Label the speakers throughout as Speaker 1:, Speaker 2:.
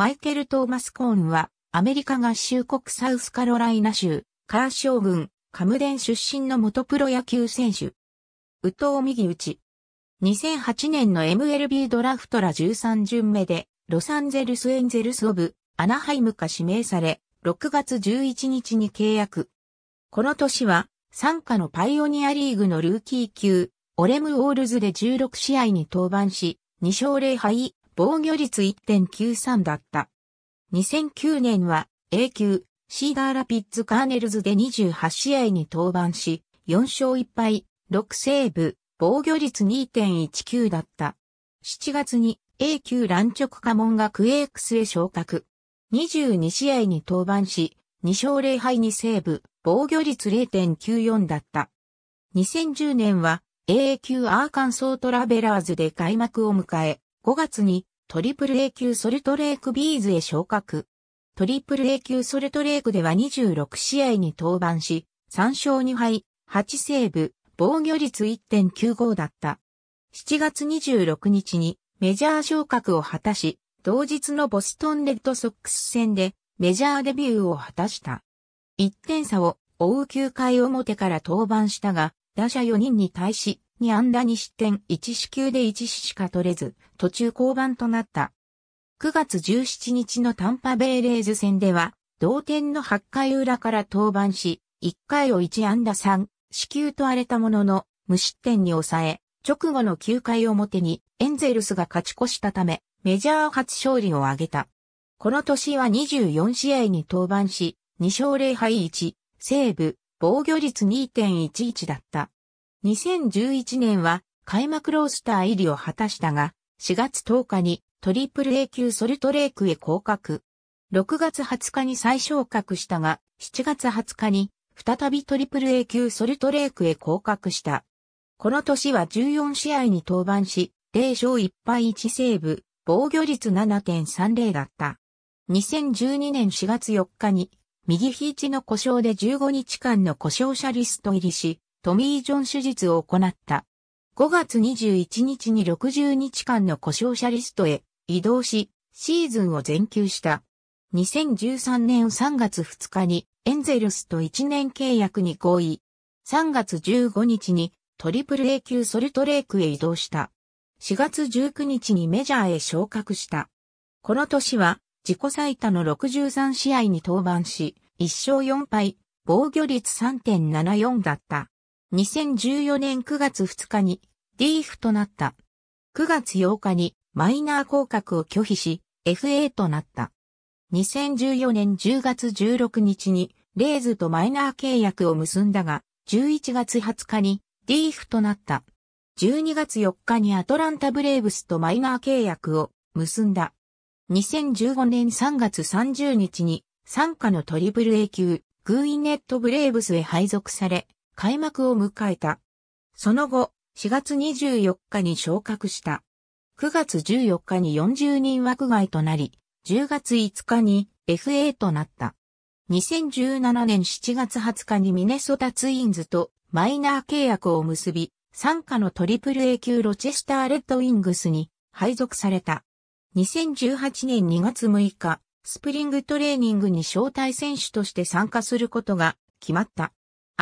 Speaker 1: マイケル・トーマス・コーンは、アメリカ合衆国サウスカロライナ州、カーショー郡、カムデン出身の元プロ野球選手。右投右打ち。2008年の MLB ドラフト13巡目で、ロサンゼルスエンゼルスオブ、アナハイムから指名され、6月11日に契約。この年は、傘下のパイオニアリーグのルーキー級、オレム・オールズで16試合に登板し、2勝0敗、防御率1.93だった。2009年は A 級、シーダーラピッツカーネルズで28試合に登板し、4勝1敗、6セーブ、防御率2.19だった。7月に A 級ランチョクカモンがクエークスへ昇格。22試合に登板し、2勝0敗2セーブ、防御率0.94だった。2010年は A 級アーカンソートラベラーズで開幕を迎え、5月にトリプル A 級ソルトレークビーズへ昇格。トリプル A 級ソルトレークでは26試合に登板し、3勝2敗、8セーブ、防御率1.95だった。7月26日にメジャー昇格を果たし、同日のボストンレッドソックス戦でメジャーデビューを果たした。1点差を追う9回表から登板したが、打者4人に対し、2安打2失点1死球で1死しか取れず、途中降板となった。9月17日のタンパベイレーズ戦では、同点の8回裏から登板し、1回を1安打3、死球と荒れたものの、無失点に抑え、直後の9回表にエンゼルスが勝ち越したため、メジャー初勝利を挙げた。この年は24試合に登板し、2勝0敗1、セーブ、防御率2.11だった。2011年は開幕ロースター入りを果たしたが、4月10日にトリプル A 級ソルトレークへ降格。6月20日に再昇格したが、7月20日に再びトリプル A 級ソルトレークへ降格した。この年は14試合に登板し、0勝1敗1セーブ、防御率7.30だった。2012年4月4日に、右肘の故障で15日間の故障者リスト入りし、トミー・ジョン手術を行った。5月21日に60日間の故障者リストへ移動し、シーズンを全休した。2013年3月2日にエンゼルスと1年契約に合意。3月15日にトリプル A 級ソルトレークへ移動した。4月19日にメジャーへ昇格した。この年は自己最多の63試合に登板し、1勝4敗、防御率3.74だった。2014年9月2日にディーフとなった。9月8日にマイナー降格を拒否し FA となった。2014年10月16日にレーズとマイナー契約を結んだが、11月20日にディーフとなった。12月4日にアトランタブレーブスとマイナー契約を結んだ。2015年3月30日に参加のトリプル A 級グーイネットブレーブスへ配属され開幕を迎えた。その後4月24日に昇格した。9月14日に40人枠外となり10月5日に FA となった。2017年7月20日にミネソタツインズとマイナー契約を結び、参加のトリプル A 級ロチェスターレッドウィングスに配属された。2018年2月6日、スプリングトレーニングに招待選手として参加することが決まった。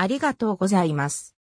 Speaker 1: ありがとうございます。